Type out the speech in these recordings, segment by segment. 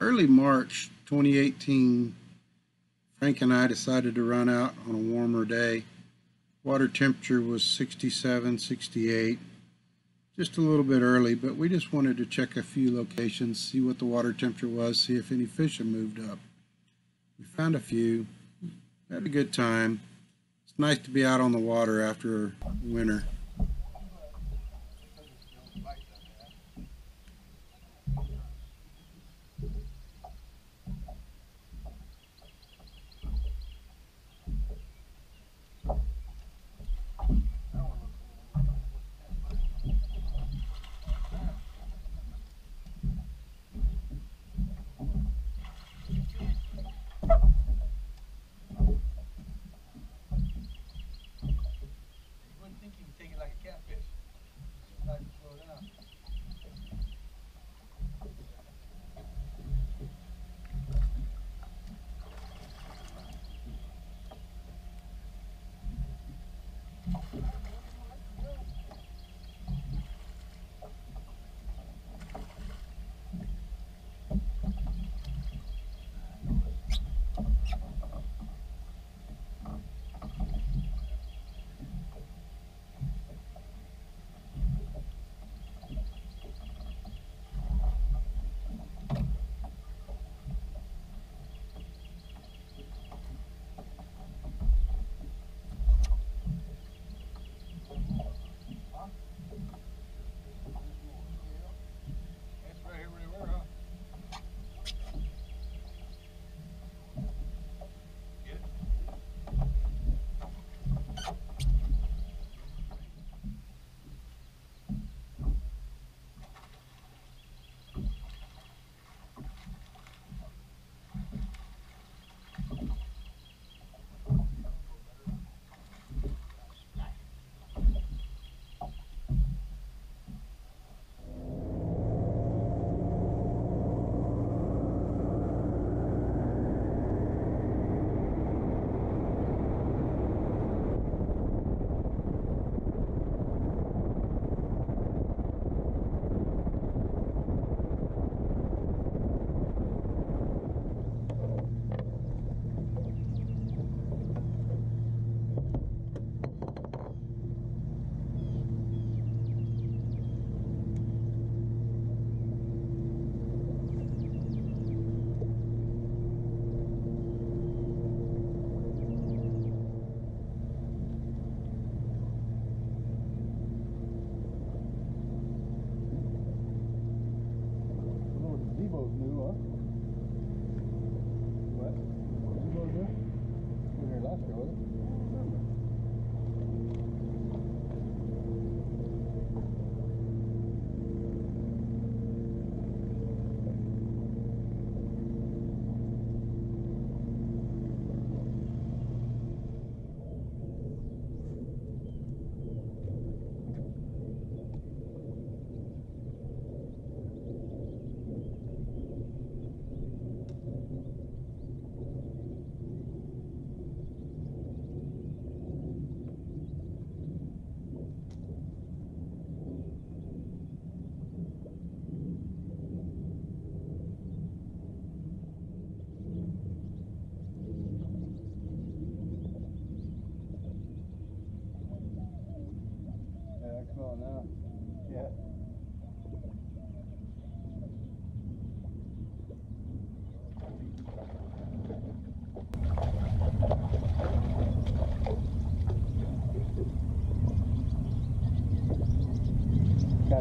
early March 2018, Frank and I decided to run out on a warmer day. Water temperature was 67, 68, just a little bit early, but we just wanted to check a few locations, see what the water temperature was, see if any fish had moved up. We found a few, had a good time. It's nice to be out on the water after winter.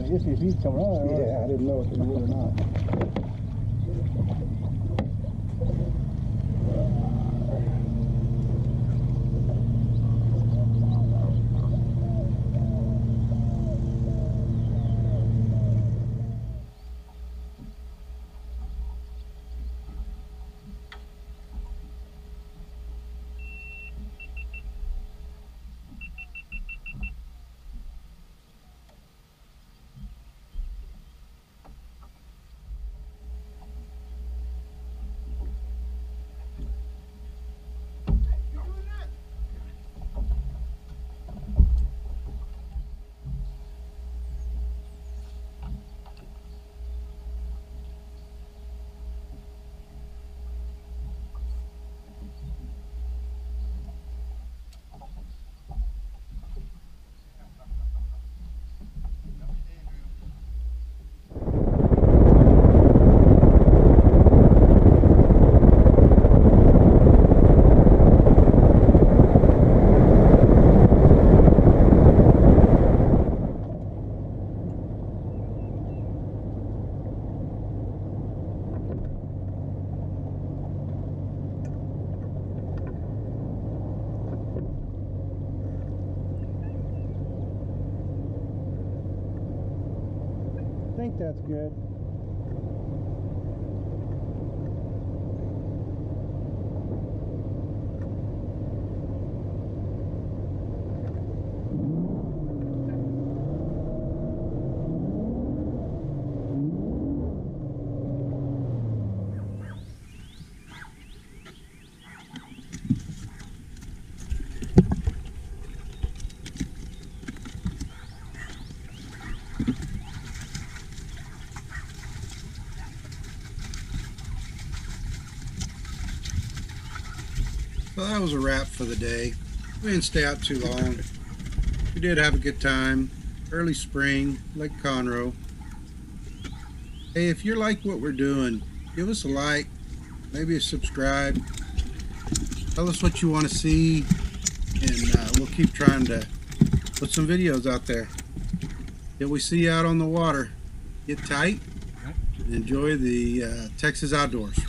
Of iffy if he's coming on. Yeah, I didn't know if it would or not. Think that's good. Well, that was a wrap for the day. We didn't stay out too long. We did have a good time. Early spring, Lake Conroe. Hey, if you like what we're doing, give us a like, maybe a subscribe. Tell us what you want to see, and uh, we'll keep trying to put some videos out there. Till we see you out on the water, get tight, and enjoy the uh, Texas outdoors.